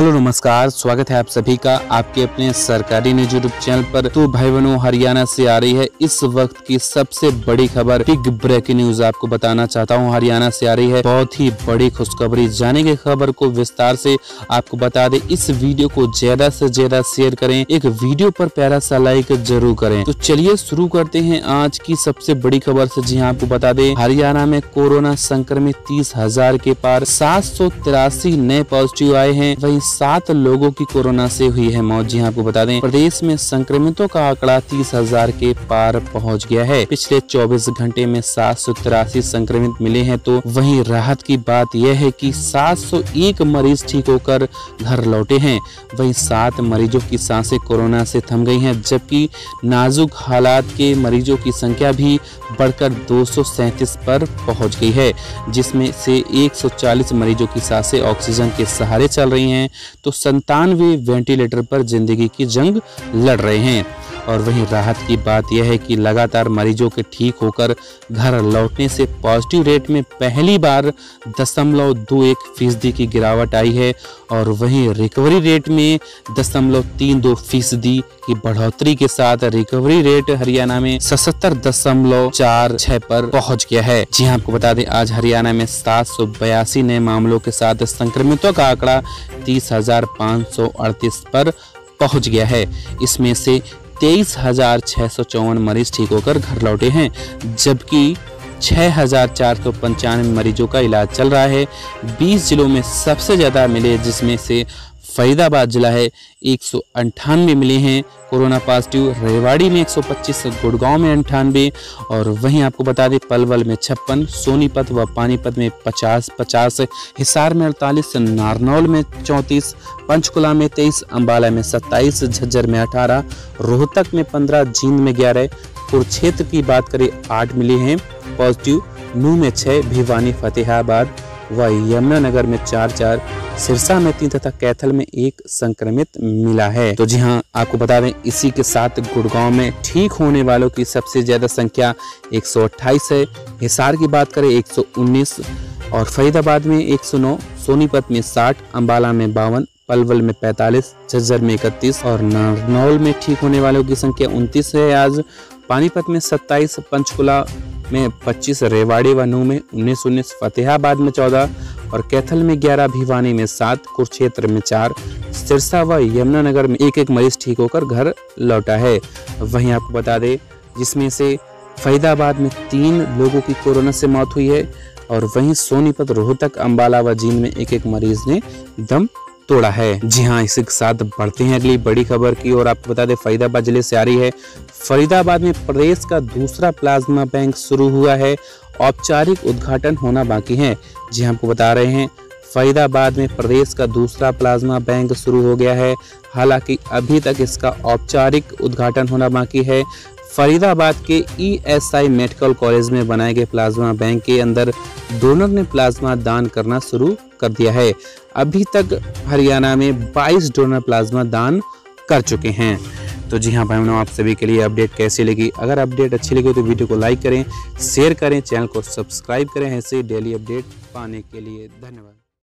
Hello, नमस्कार, स्वागत है आप सभी का आपके अपने सरकारी न्यूज़ यूट्यूब चैनल पर। तो भाई बहनों हरियाणा से आ रही है इस वक्त की सबसे बड़ी खबर, बिग ब्रेकिंग न्यूज़ आपको बताना चाहता हूँ। हरियाणा से आ रही है बहुत ही बड़ी खुशखबरी। जानेंगे खबर को विस्तार से आपको बता दे, इस वीडियो को ज़्यादा से ज़्यादा शेयर करें, एक वीडियो पर प्यारा सा लाइक ज़रूर करें। तो चलिए शुरू करते हैं आज की सबसे बड़ी खबर से। जी हाँ आपको बता दे, हरियाणा में कोरोना संक्रमित तीस हज़ार के पार सात सौ तिरासी नए पॉजिटिव आए हैं। वही सात लोगों की कोरोना से हुई है मौत। जी हाँ आपको बता दें, प्रदेश में संक्रमितों का आंकड़ा तीस हज़ार के पार पहुँच गया है। पिछले 24 घंटे में सात सौ तिरासी संक्रमित मिले हैं तो वहीं राहत की बात यह है कि 701 मरीज़ ठीक होकर घर लौटे हैं। वहीं सात मरीजों की साँसें कोरोना से थम गई हैं, जबकि नाजुक हालात के मरीजों की संख्या भी बढ़कर दो पर पहुँच गई है, जिसमें से 140 मरीजों की साँसें ऑक्सीजन के सहारे चल रही हैं। तो संतानवे वेंटिलेटर पर ज़िंदगी की जंग लड़ रहे हैं। और वहीं राहत की बात यह है कि लगातार मरीजों के ठीक होकर घर लौटने से पॉजिटिव रेट में पहली बार दशमलव दो एक फ़ीसदी की गिरावट आई है और वहीं रिकवरी रेट में दशमलव तीन दो फ़ीसदी की बढ़ोतरी के साथ रिकवरी रेट हरियाणा में सतहत्तर दशमलव चार छह पर पहुँच गया है। जी हाँ आपको बता दें, आज हरियाणा में सात सौ बयासी नए मामलों के साथ संक्रमितों का आंकड़ा तीस हज़ार पाँच सौ अड़तीस पर पहुँच गया है। इसमें से तेईस हज़ार छह सौ चौवन मरीज़ ठीक होकर घर लौटे हैं, जबकि छः हज़ार चार सौ पंचानवे मरीजों का इलाज चल रहा है। बीस जिलों में सबसे ज़्यादा मिले जिसमें से फरीदाबाद जिला है। एक मिले हैं। कोरोना पॉजिटिव रेवाड़ी में 125 गुड़गांव में अंठानवे और वहीं आपको बता दें, पलवल में छप्पन, सोनीपत व पानीपत में 50 50 हिसार में 48 नारनौल में 34 पंचकुला में 23 अंबाला में 27 झज्जर में 18 रोहतक में 15 जींद में 11 कुरुक्षेत्र की बात करें, आठ मिले हैं। पॉजिटिव नू में छः भिवानी, फतेहाबाद व यमुनानगर में चार चार, सिरसा में तीन तथा कैथल में एक संक्रमित मिला है। तो जी हाँ आपको बता दें, इसी के साथ गुड़गांव में ठीक होने वालों की सबसे ज़्यादा संख्या 128 है। हिसार की बात करें 119 और फरीदाबाद में 109 सोनीपत में 60 अंबाला में बावन, पलवल में 45 झज्जर में 31 और नारनौल में ठीक होने वालों की संख्या 29 है। आज पानीपत में 27 पंचकुला में 25 रेवाड़ी व नू में उन्नीस उन्नीस फतेहाबाद में 14 और कैथल में 11 भिवानी में 7 कुरुक्षेत्र में 4 सिरसा व यमुनानगर में एक एक मरीज़ ठीक होकर घर लौटा है। वहीं आपको बता दें, जिसमें से फरीदाबाद में तीन लोगों की कोरोना से मौत हुई है और वहीं सोनीपत, रोहतक, अंबाला व जींद में एक एक मरीज़ ने दम तोड़ा है। जी हाँ इसी के साथ बढ़ते हैं अगली बड़ी खबर की और आपको बता दें फरीदाबाद ज़िले से आ रही है। फरीदाबाद में प्रदेश का दूसरा प्लाज्मा बैंक शुरू हुआ है। औपचारिक उद्घाटन होना बाकी है। जी हाँ, आपको बता रहे हैं फरीदाबाद में प्रदेश का दूसरा प्लाज्मा बैंक शुरू हो गया है। हालाँकि अभी तक इसका औपचारिक उद्घाटन होना बाकी है। फरीदाबाद के ईएसआई मेडिकल कॉलेज में बनाए गए प्लाज्मा बैंक के अंदर डोनर ने प्लाज्मा दान करना शुरू कर दिया है। अभी तक हरियाणा में 22 डोनर प्लाज्मा दान कर चुके हैं। तो जी हाँ भाई आप सभी के लिए अपडेट कैसी लगी? अगर अपडेट अच्छी लगी तो वीडियो को लाइक करें, शेयर करें, चैनल को सब्सक्राइब करें। ऐसे डेली अपडेट पाने के लिए धन्यवाद।